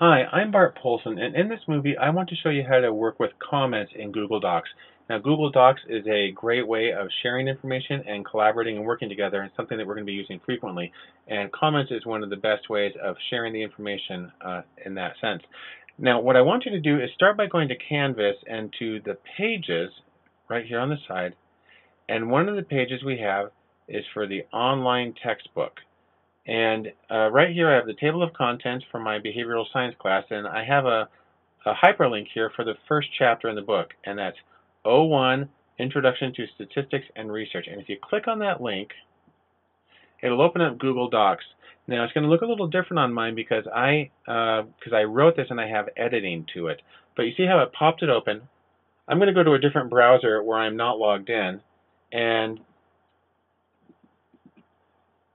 Hi, I'm Bart Poulson, and in this movie I want to show you how to work with comments in Google Docs. Now Google Docs is a great way of sharing information and collaborating and working together and something that we're going to be using frequently. And comments is one of the best ways of sharing the information uh, in that sense. Now what I want you to do is start by going to Canvas and to the pages right here on the side. And one of the pages we have is for the online textbook. And uh, right here I have the table of contents for my behavioral science class, and I have a, a hyperlink here for the first chapter in the book, and that's 01 Introduction to Statistics and Research. And if you click on that link, it'll open up Google Docs. Now it's going to look a little different on mine because I because uh, I wrote this and I have editing to it. But you see how it popped it open. I'm going to go to a different browser where I'm not logged in, and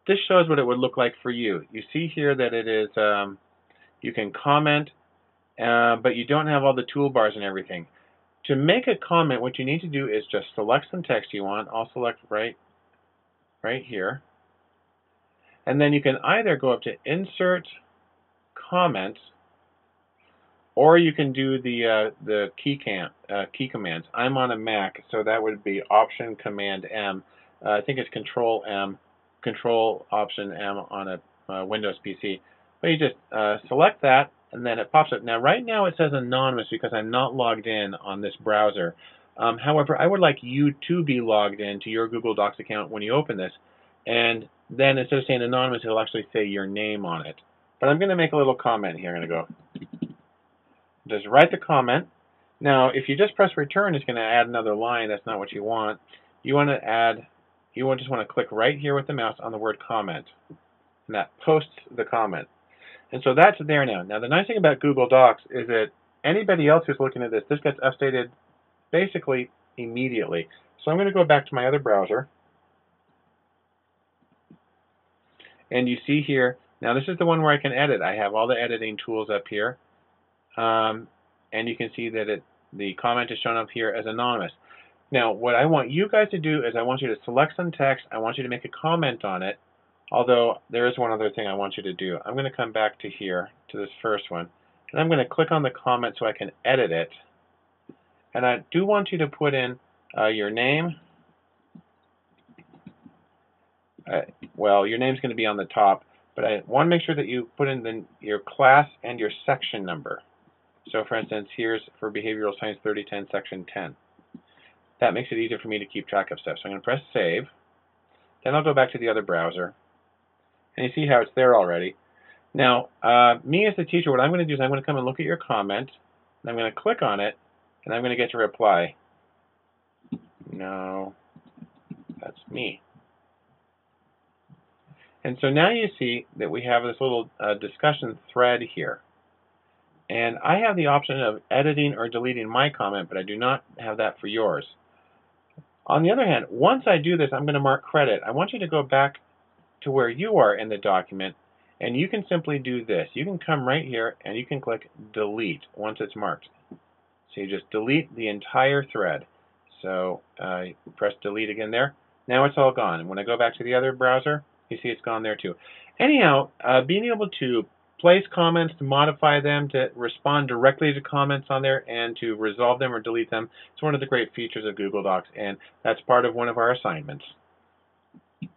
this shows what it would look like for you. You see here that it is, um, you can comment, uh, but you don't have all the toolbars and everything. To make a comment, what you need to do is just select some text you want. I'll select right, right here. And then you can either go up to Insert, Comment, or you can do the uh, the key, cam, uh, key commands. I'm on a Mac, so that would be Option Command M. Uh, I think it's Control M Control Option M on a uh, Windows PC. But you just uh, select that and then it pops up. Now right now it says anonymous because I'm not logged in on this browser. Um, however, I would like you to be logged in to your Google Docs account when you open this. And then instead of saying anonymous, it'll actually say your name on it. But I'm going to make a little comment here. I'm going to go, just write the comment. Now, if you just press return, it's going to add another line. That's not what you want. You want to add you will just want to click right here with the mouse on the word comment. And that posts the comment. And so that's there now. Now the nice thing about Google Docs is that anybody else who's looking at this, this gets updated basically immediately. So I'm going to go back to my other browser. And you see here, now this is the one where I can edit. I have all the editing tools up here. Um, and you can see that it, the comment is shown up here as anonymous. Now, what I want you guys to do is I want you to select some text. I want you to make a comment on it. Although there is one other thing I want you to do. I'm going to come back to here, to this first one. And I'm going to click on the comment so I can edit it. And I do want you to put in uh, your name. Uh, well, your name's going to be on the top. But I want to make sure that you put in the, your class and your section number. So for instance, here's for Behavioral Science 3010, Section 10. That makes it easier for me to keep track of stuff. So I'm going to press save. Then I'll go back to the other browser. And you see how it's there already. Now, uh, me as the teacher, what I'm going to do is I'm going to come and look at your comment. And I'm going to click on it. And I'm going to get your reply. No, that's me. And so now you see that we have this little uh, discussion thread here. And I have the option of editing or deleting my comment, but I do not have that for yours. On the other hand, once I do this, I'm going to mark credit. I want you to go back to where you are in the document, and you can simply do this. You can come right here, and you can click delete once it's marked. So you just delete the entire thread. So uh, press delete again there. Now it's all gone. When I go back to the other browser, you see it's gone there too. Anyhow, uh, being able to place comments, to modify them, to respond directly to comments on there, and to resolve them or delete them. It's one of the great features of Google Docs, and that's part of one of our assignments.